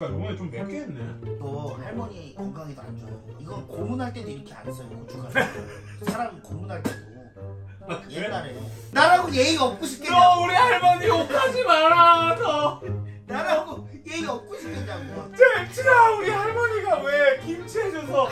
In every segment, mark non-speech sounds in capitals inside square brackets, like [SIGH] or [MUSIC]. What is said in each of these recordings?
그러니까 이번에 좀 맵게 했네. 이거 할머니 건강에도 안 좋아요. 이건 고문할 때도 이렇게 안 써요 고춧가루. [LAUGHS] 사람 고문할 때도 옛날에 나라고 예의가 없고 싶겠냐? 너 우리 할머니 욕하지 마라. 너. 나라고 예의가 없고 싶겠냐고. 젠치나 우리 할머니가 왜 김치 해줘서.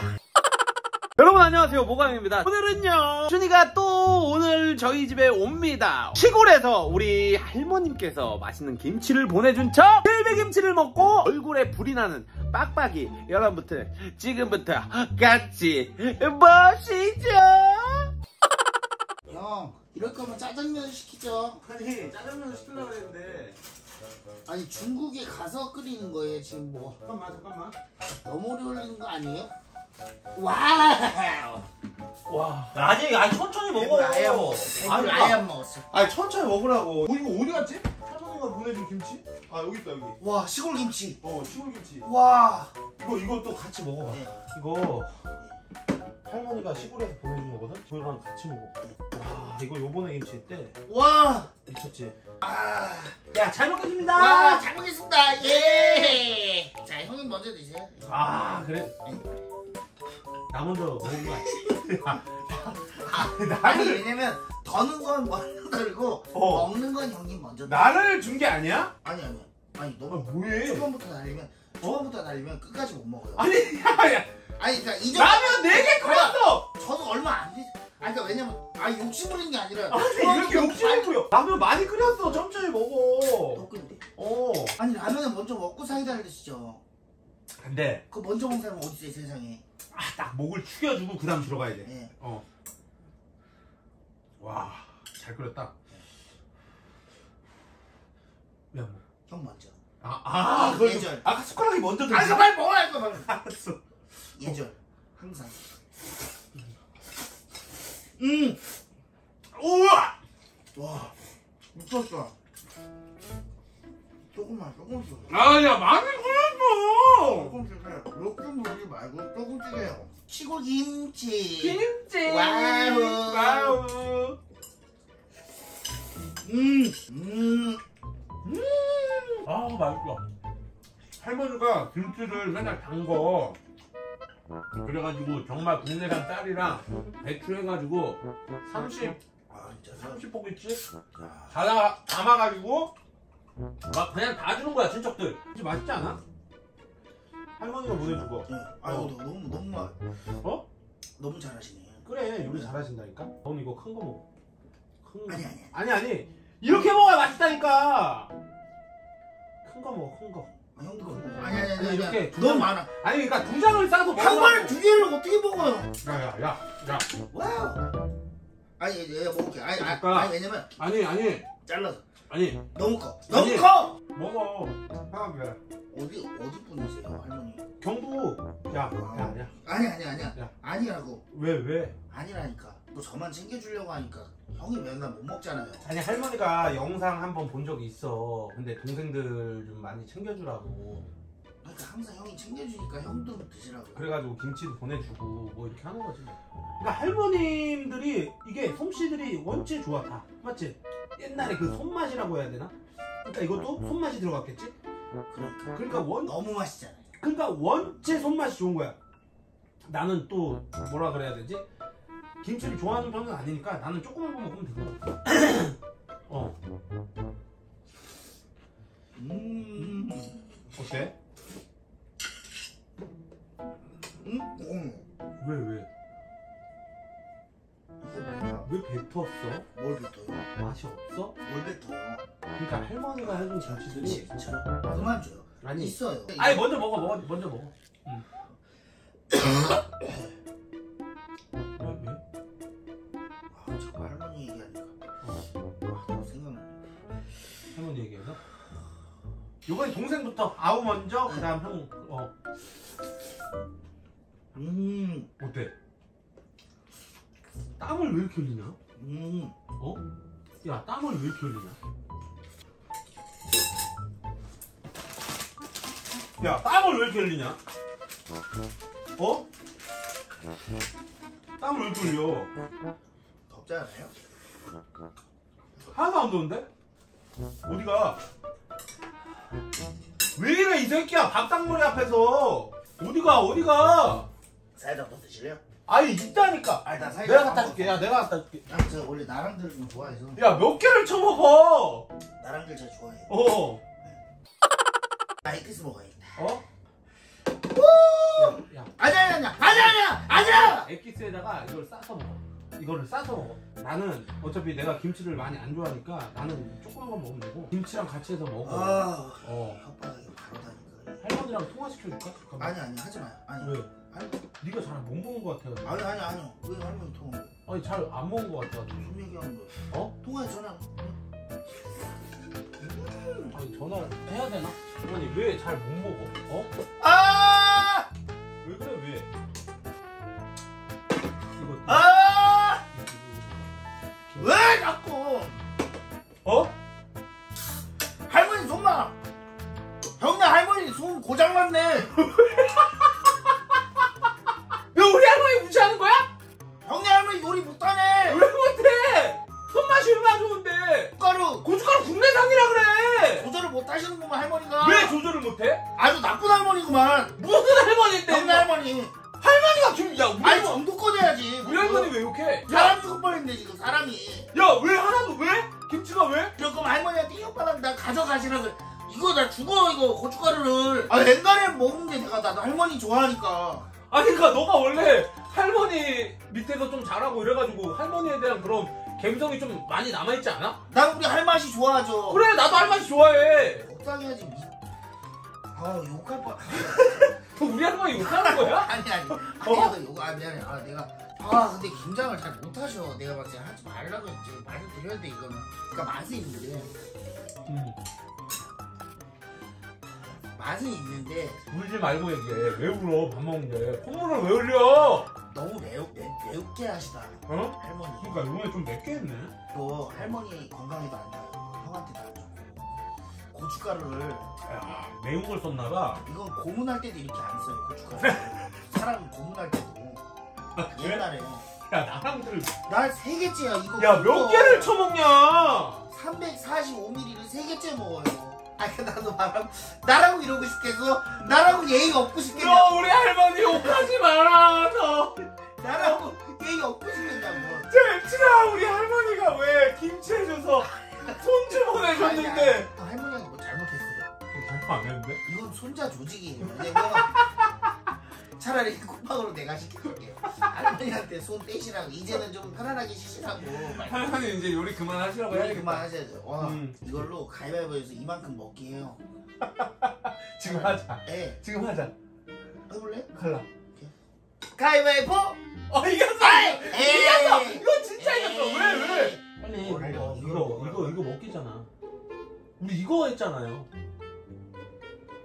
여러분 안녕하세요 모강입니다 오늘은요 준이가 또 오늘 저희 집에 옵니다 시골에서 우리 할머님께서 맛있는 김치를 보내준 척 헬베김치를 먹고 얼굴에 불이 나는 빡빡이 여러분부터 지금부터 같이 보시죠 [LAUGHS] 형 이럴 거면 짜장면 시키죠. 아니 짜장면 시키려고 했는데 아니 중국에 가서 끓이는 거예요 지금 뭐 잠깐만 잠깐만. 너무 오래 걸리는 거 아니에요? Wow. 와. 아니 아니 천천히 먹어. 아예 안 먹었어. 배불 아예 안 먹었어. 아니 천천히 먹으라고. 어, 이거 어디 갔지? 할머니가 보내준 김치? 아 여기 있다 여기. 와 시골 김치. 어 시골 김치. 와. 이거 이거 또 같이 먹어봐. 네. 이거 할머니가 시골에서 보내준 거거든. 이거랑 같이 먹어. 와 이거 요번에 김치 때 와. 미쳤지. 아. 야잘 먹겠습니다. 와, 잘 먹겠습니다. 예. 자, 형님 먼저 드세요. 아 그래. 나 먼저 먹은 거 아니야? 아, 아니, 왜냐면 더는 건 먼저 들고 어. 먹는 건 형님 먼저. 나를 준 게 아니야? 아니 아니. 아니 아 너무 뭐해? 초반부터 날리면 초반부터 날리면 끝까지 못 먹어요. 아니 야야 아니 그러니까 이 정도 라면 네개 끓였어. 저는 얼마 안 돼. 아니 그러니까 왜냐면 아 욕심 부리는 게 아니라 아니 이렇게 욕심을 부려. 라면 많이 끓였어. 먹근데. 어. 아니 라면은 먼저 먹고 사이다를 드시죠. 근데 그 먼저 먹는 사람은 어디 있어요 세상에. 아, 딱 목을 축여주고 그다음 들어가야 돼. 예. 어. 와, 잘 끓였다. 야, 뭐. 형 먼저. 아, 아, 좀- 예절. 아까 숟가락이 먼저 아니 들어가. 빨리 먹어라 이거 봐. 알았어. 예절. 항상. 음. 우와! 와. 미쳤어. 조금만 조금씩. 아, 야, 많이 끓였어! 조금씩 해. 욕심 부리지 말고 조금씩 해요. 시골 김치. 김치! Wow. Wow! 음. 음. 아, 맛있어. 할머니가 김치를 맨날 담궈. 그래가지고 정말 국내산 쌀이랑 배추 해가지고 30, 아 진짜. 30포기치 다 담아가지고 막 그냥 다 주는 거야 친척들 진짜 맛있지 않아? 할머니가 보내준 거 예. 아 이거 너무 너무 맛. 어? 너무 잘하시네. 그래 요리 잘하신다니까 넌 이거 큰 거 먹어 큰 거. 아니 아니. 아니 아니 이렇게 먹어야 맛있다니까 큰 거 먹어 큰 거 아, 형도 그거 먹어. 아니 아니 아니. 아니, 이렇게. 두 너무 장- 많아. 아니 그러니까 두 장을 싸서 한 번에 두 개를 어떻게 먹어요? 야야야야 wow. 아니 얘가 먹을게. 아니 아니, 그러니까. 아니 왜냐면 아니 아니 잘라서 아니 너무 커. 너무 아니. 커. 먹어 편하게 어디 어디 분이세요 할머니? 경부 야 야 야 아니 아니 아니야. 야. 아니라고. 왜 왜? 아니라니까. 또 저만 챙겨주려고 하니까 형이 맨날 못 먹잖아요. 아니 할머니가 영상 한 번 본 적이 있어. 근데 동생들 좀 많이 챙겨주라고. 그러니까 항상 형이 챙겨주니까 형도 드시라고. 그래가지고 김치도 보내주고 뭐 이렇게 하는 거지. 그러니까 할머님들이 이게 솜씨들이 원체 좋아 다 맞지? 옛날에 그 손맛이라고 해야 되나? 그러니까 이것도 손맛이 들어갔겠지? 그러니까. 그러니까 원 너무 맛있잖아요. 그러니까 원체 손맛이 좋은 거야. 나는 또 뭐라 그래야 되지? 김치를 좋아하는 편은 아니니까 나는 조그만 거 먹으면 되고. 어 음. 어때? 음. 음. 왜 왜? 왜 뱉었어? 뭘 뱉어요? 맛이 없어? 뭘 뱉어요? 그러니까 할머니가 해준 김치들이 김치처럼 그만 줘요. 아니 있어요. 아니 먼저 먹어 먹어 먼저 먹어 응. 아, 자꾸 할머니 얘기하니까. 아, 또 생각나네. 할머니 얘기해서 요번에 동생부터 아우 먼저 그 다음 형 어 음. 어때? 땀을 왜 이렇게 흘리냐? 음. 어? 야 땀을 왜 이렇게 흘리냐? 야 땀을 왜 이렇게 흘리냐? 어? 땀을 왜 이렇게 흘려? 덥지 않아요? 하나도 안 더운데? 어디가? 왜 이래 이 새끼야 밥상머리 앞에서 어디가 어디가 사이다 더 드실래요? 아니 있다니까 아니 나 사이다 내가 갖다 줄게 야 내가 갖다 줄게 저 원래 나랑들 좀 좋아해서 야 몇 개를 쳐먹어 나랑들 제가 좋아해요 어나 에키스 먹어야겠다 어? 야, 야. 아니야 아니야 아니야. 아니야 아니야 엑기스에다가 이걸 싸서 먹어. 이거를 싸서 먹어. 나는 어차피 내가 김치를 많이 안 좋아하니까 나는 조그만 건 먹으면 되고 김치랑 같이 해서 먹어. 아 어. 혓바닥이 바로 다니까. 할머니랑 통화시켜줄까? 잠깐만. 아니 아니 하지 마요. 아니. 왜? 아니. 네가 잘 못 먹은 것 같아 아니 아니 아니요 왜 할머니 통화 아니 잘 안 먹은 것 같아 무슨 얘기하는 거야 어? 통화해 전화 아니 전화를 해야 되나? 할머니 왜 잘 못 먹어? 어? 아! 왜 그래 왜? 이거 아! 왜 자꾸 어? 할머니 손만 형네 할머니 손 고장 났네 [LAUGHS] 못하시는구만 할머니가. 왜 조절을 못해? 아주 나쁜 할머니구만. 무슨 할머니인데 형네 할머니. 할머니가 김, 야 우리 아니 할머니 정도껏 해야지. 우리 할머니 왜 욕해? 사람 죽을 뻔했네 지금 사람이. 야 왜 하나도 왜? 김치가 왜? 그럼 할머니한테 이 오빠랑 나 가져가시라 그래. 이거 나 죽어 이거 고춧가루를. 아 옛날에 먹는데 내가 나도 할머니 좋아하니까. 아니 그니까 너가 원래 할머니 밑에서 좀 잘하고 이래가지고 할머니에 대한 그런 감성이 좀 많이 남아있지 않아? 난 우리 할 맛이 좋아하죠. 그래 나도 할머니 좋아해. 적당히 하지 미... 아 욕할 뻔 너 우리 할머니 욕하는 거야? [LAUGHS] 아니 아니. 어? 아니 이거 욕 아, 미안해. 아 내가 아 근데 김장을 잘 못하셔. 내가 봤을 때 하지 말라고 했지. 말을 드려야 돼 이거는. 그러니까 맛은 있는데. 음, 맛은 있는데. 울지 말고 얘기해. 왜 울어? 밥 먹는데. 콧물을 왜 흘려 너무 매우 매, 매우게 하시다 어? 할머니. 그러니까 이번에 좀 맵게 했네. 또 할머니 건강에도 안 좋아요 형한테도 안 좋고. 고춧가루를. 야 매운 걸 썼나봐. 이건 고문할 때도 이렇게 안 써요 고춧가루 [LAUGHS] 사람 고문할 때도. 옛날에. 야 나랑들 나세 개째야 이거 야몇 개를 쳐먹냐? 345ml를 세 개째 먹어요 아니 나도 나랑 나라고 이러고 싶겠어 나라고 예의 없고 싶겠냐 너 우리 할머니 욕하지 마라 너. 나라고 예의 없고 싶겠냐고. 젠치라 우리 할머니가 왜 김치 해줘서 손주 보내줬는데? 아, 할머니가 뭐 잘못했어요 잘못 안 했는데? 이건 손자 조직이에요 차라리 쿠팡으로 내가 시켜줄게요 할머니한테 손 떼시라고. 이제는 좀 편안하게 쉬시라고. 말- 할머니 이제 요리 그만하시라고 해야겠다. 그만 하셔야죠. 와 음. 이걸로 가위바위보해서 이만큼 먹기 해요. [LAUGHS] 지금 하자. 예 지금 하자. 해볼래? 갈라. 가위바위보! 어 이겼어! 이겼어! 이거 진짜 이겼어 에이! 왜? 왜? 먹어 이거를 이거. 이거 이거 먹기잖아. 우리 이거 했잖아요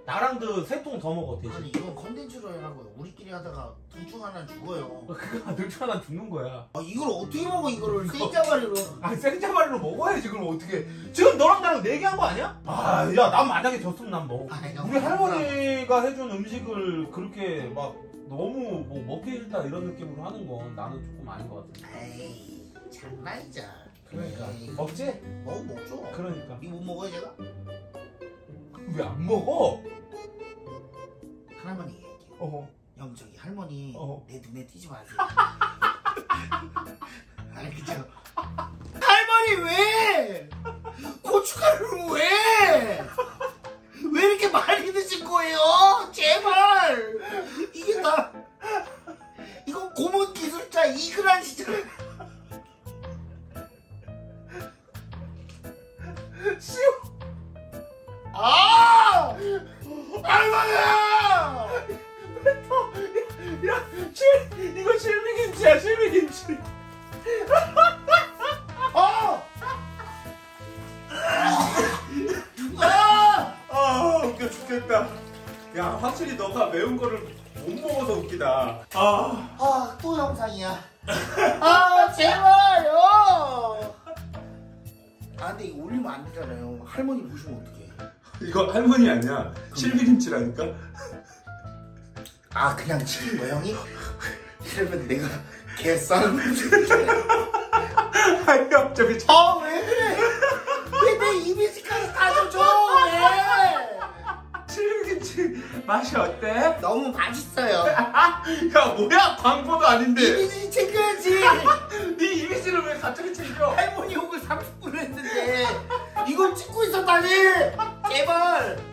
나랑도 세 통 더 먹어 아니 대신 이건 컨텐츠로 해라고요 우리끼리 하다가 둘 중 하나 죽어요. 그거 늘중 하나 죽는 거야. 아 이걸 어떻게 먹어 이거를? 생짜마리로. 아 생자말로 먹어야지 그럼 어떻게. 지금 너랑 나랑 내기한 거 아니야? 아야 난 만약에 졌으면 난 먹어. 아니, 우리 할머니가 해준 음식을 그렇게 막 너무 뭐 먹기 싫다 이런 느낌으로 하는 건 나는 조금 아닌 것 같아 에이 장난이자. 그러니까. 에이, 먹지? 먹어 먹죠. 그러니까. 이거 못 먹어요 제가? 왜 안 먹어? 하나만 얘기할게요 어형 저기 할머니 어. 내 눈에 띄지 마세요 [LAUGHS] 알겠죠? 할머니 왜? 고춧가루를 왜? 실, 이거 실비김치야 실비김치 아! [LAUGHS] 아! 아 웃겨 죽겠다 야 확실히 너가 매운 거를 못 먹어서 웃기다 아 아, 또 영상이야. [LAUGHS] 아, 제발요! 아, 근데 이거 올리면 안 되잖아요. 할머니 보시면 어떡해. 이거 할머니 아니야. 실비김치라니까. 아, 그냥 치는 거야, 형이? 이러면 내가 개싸움 아니 갑자기 아왜 그래? 왜내 이미지까지 다져줘? 왜? 칠김치 맛이 어때? 너무 맛있어요. 야 뭐야? 광고도 아닌데. 이미지 챙겨야지. 네 이미지를 왜 갑자기 챙겨? 할머니 욕을 30분 했는데 이걸 찍고 있었다니. 제발.